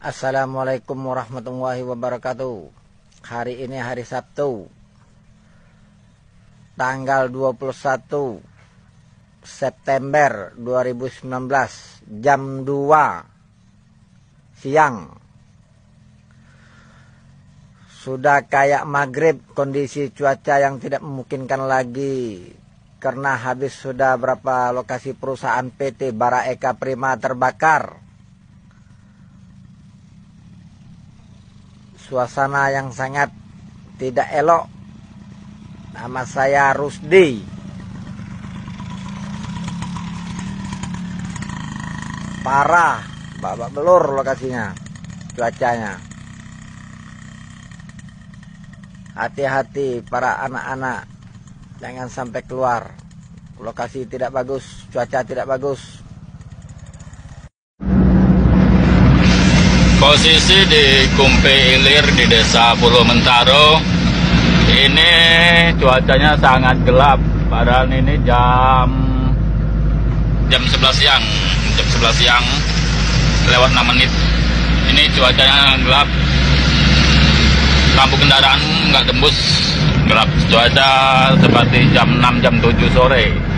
Assalamualaikum warahmatullahi wabarakatuh. Hari ini hari Sabtu Tanggal 21 September 2019 Jam 2 Siang. Sudah kayak maghrib kondisi cuaca yang tidak memungkinkan lagi. Karena habis sudah berapa lokasi perusahaan PT Bara Eka Prima terbakar suasana yang sangat tidak elok. Nama saya Rusdi. Parah, babak belur lokasinya, cuacanya. Hati-hati para anak-anak, jangan sampai keluar. Lokasi tidak bagus, cuaca tidak bagus. Posisi di Kumpe Ilir di Desa Pulau Mentaro ini cuacanya sangat gelap. Padahal ini jam jam 11 siang, jam 11 siang lewat 6 menit. Ini cuacanya gelap. Lampu kendaraan nggak tembus gelap. Cuaca seperti jam 6 jam 7 sore.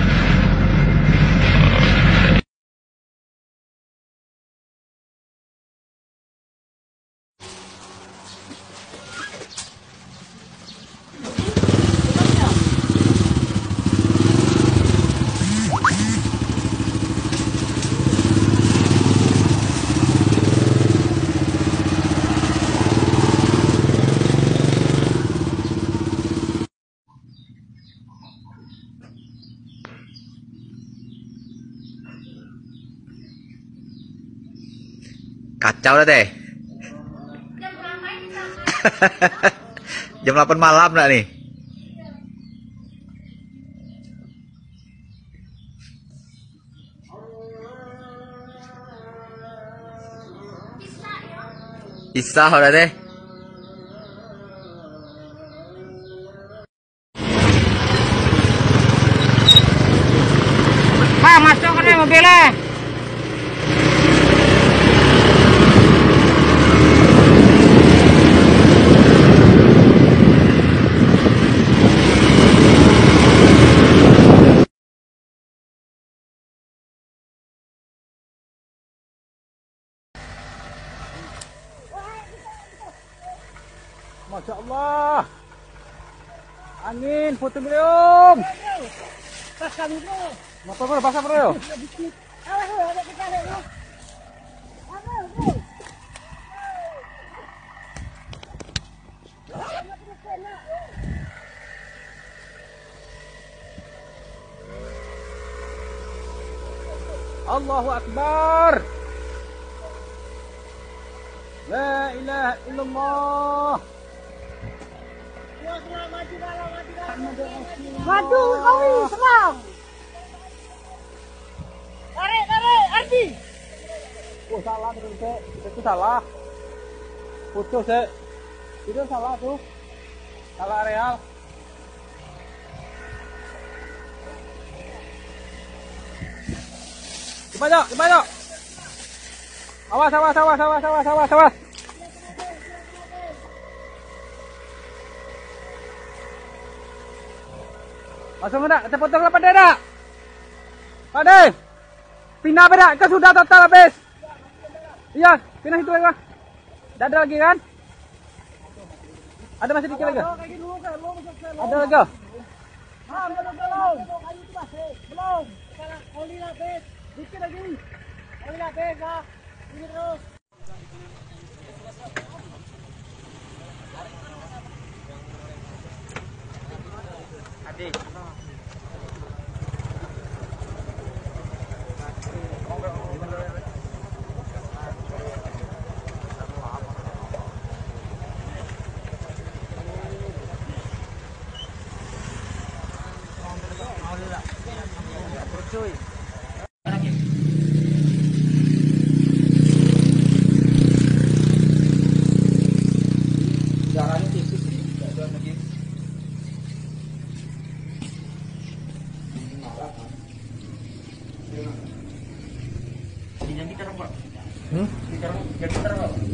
Kacau dah teh. Jam 8 malam dah nih. Isah udah teh. Pak, masuk ke mobilnya. Allah. Angin, putu beliung. Motor bro, basah bro. Allahu Akbar. La ilaha illallah. Maju kami serang. Tarik, tarik, Ardi. Oh salah tuh Cek. itu salah. Putus Cek. Itu salah tuh. Salah areal. Cepat yuk, cepat yuk. Awas, awas, awas, awas, awas, awas, awas. Masuk enggak? Kita potong apa dah? Pak De. Pindah beda, ke sudah total habis. Iya, pindah itu lagi, Pak. Tidak ada lagi kan? Ada masih dikit lagi? Ada lagi? Belum. Belum. Oli lapis. Dikit lagi. Oli lapis, ha. Ini terus. Adik.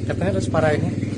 Katanya harus parah ini.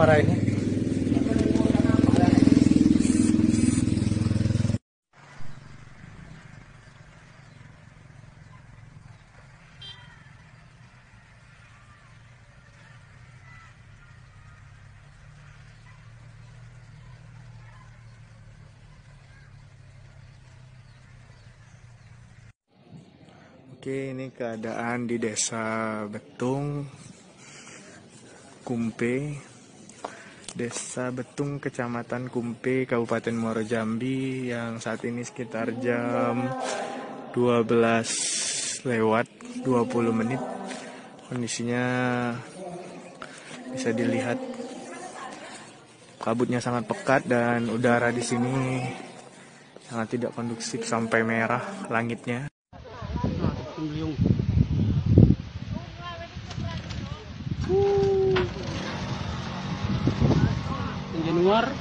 Separah ini. Oke, ini keadaan di Desa Betung, Kumpe, Desa Betung, Kecamatan Kumpe, Kabupaten Muaro Jambi yang saat ini sekitar jam 12 lewat 20 menit. Kondisinya bisa dilihat kabutnya sangat pekat dan udara di sini sangat tidak kondusif sampai merah langitnya. Beliung. Januar.